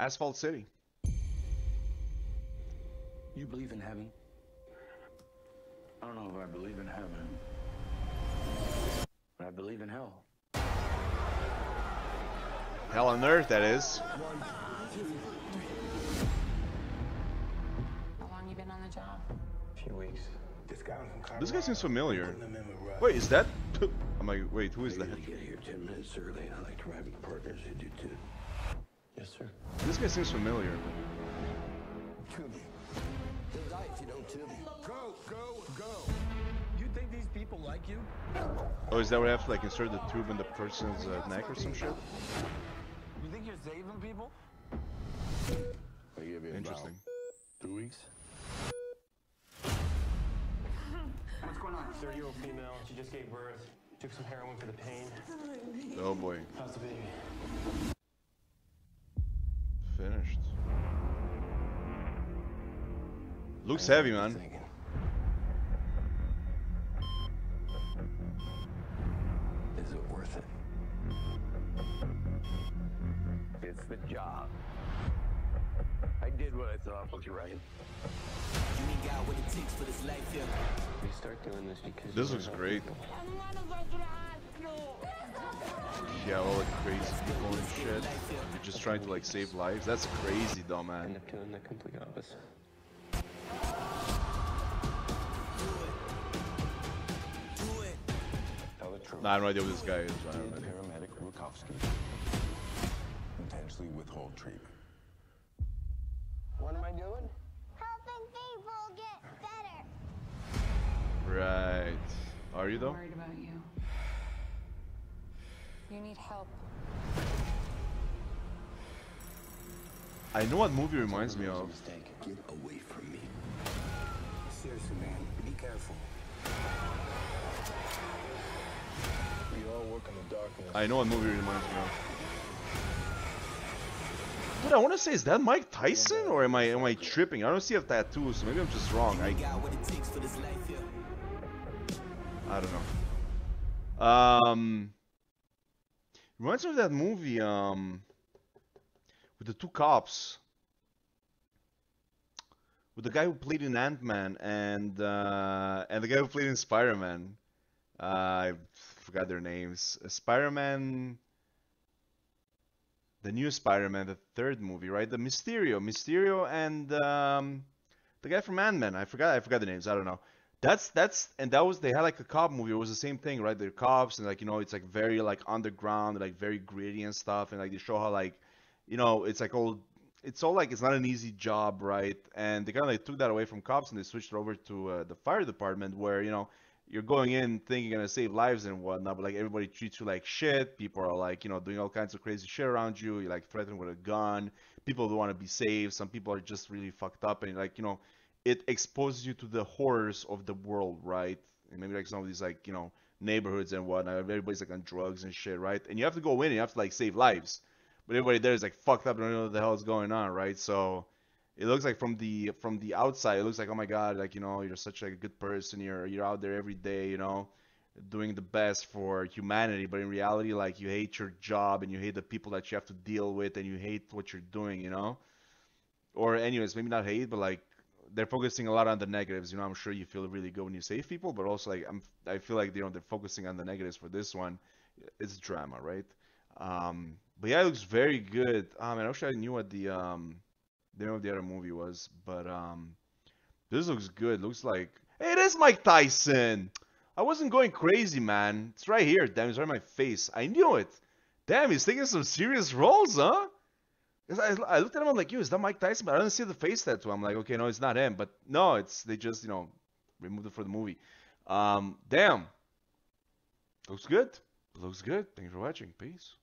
Asphalt City. You believe in heaven? I don't know if I believe in heaven, but I believe in hell. Hell on Earth, that is. How long you been on the job? A few weeks. This guy was from This guy seems familiar. Putting him in with Russ. Wait, is that? I'm like, wait, who is I that? usually get here 10 minutes early. I like to ride with partners who do too. Yes, sir. This guy seems familiar. Tube me. He'll die if you don't tube me. Go, go, go. You think these people like you? Oh, is that where I have to like insert the tube in the person's uh, neck or some shit? You think you're saving people? I give you Interesting. about two weeks. What's going on? 30 year old female. She just gave birth. Took some heroin for the pain. Oh boy, How's the baby? Finished. Looks heavy, man. Thinking. Is it worth it? It's the job. I did what I thought was right. You ain't got what it takes for this life here. We start doing this because This looks wanna help great. people. Yeah, all the crazy people and shit. You're just trying to like save lives. That's crazy, though, End man. up doing the complete opposite. Tell the truth. Nah, I have no idea what this guy is. I don't know. Paramedic Rutkovsky. Intentionally withhold treatment. What am I doing? Helping people get better. Right. Are you though? Worried about you. You need help. I know what movie reminds me It was a of. mistake. Get away from me. Seriously, man, be careful. We all work in the darkness. I know what movie reminds me of. Dude, I want to say, is that Mike Tyson or am I am I tripping? I don't see a tattoo, so maybe I'm just wrong. I Got what it takes for this life here. I don't know. Um, reminds me of that movie um with the two cops, with the guy who played in Ant Man and uh, and the guy who played in Spider Man. Uh, I forgot their names. Uh, Spider Man. The new Spider-Man, the third movie, right? The Mysterio, Mysterio, and um, the guy from Ant-Man. I forgot. I forgot the names. I don't know. That's that's and that was they had like a cop movie. It was the same thing, right? They're cops and like you know it's like very like underground, like very gritty and stuff, and like they show how like you know it's like all it's all like it's not an easy job, right? And they kind of like took that away from cops and they switched it over to uh, the fire department where you know you're going in thinking you're gonna save lives and whatnot, but like everybody treats you like shit. People are like, you know, doing all kinds of crazy shit around you. You're like threatened with a gun. People don't want to be saved. Some people are just really fucked up, and like, you know, it exposes you to the horrors of the world, right? And maybe like some of these like, you know, neighborhoods and whatnot. Everybody's like on drugs and shit, right? And you have to go in and you have to like save lives. But everybody there is like fucked up and don't know what the hell is going on, right? So it looks like from the from the outside it looks like oh my god like you know you're such like a good person you're you're out there every day you know doing the best for humanity but in reality like you hate your job and you hate the people that you have to deal with and you hate what you're doing you know or anyways maybe not hate but like they're focusing a lot on the negatives you know i'm sure you feel really good when you save people but also like i'm i feel like you know they're focusing on the negatives for this one it's drama right um but yeah it looks very good um and i wish i knew what the um the name of the other movie was, but um, this looks good. Looks like hey, it is Mike Tyson. I wasn't going crazy, man. It's right here. Damn, it's right in my face. I knew it. Damn, he's taking some serious roles, huh? I, I looked at him. I'm like, yo, is that Mike Tyson? But I didn't see the face tattoo. I'm like, okay, no, it's not him. But no, it's they just you know removed it for the movie. Um, damn. Looks good. Looks good. Thanks for watching. Peace.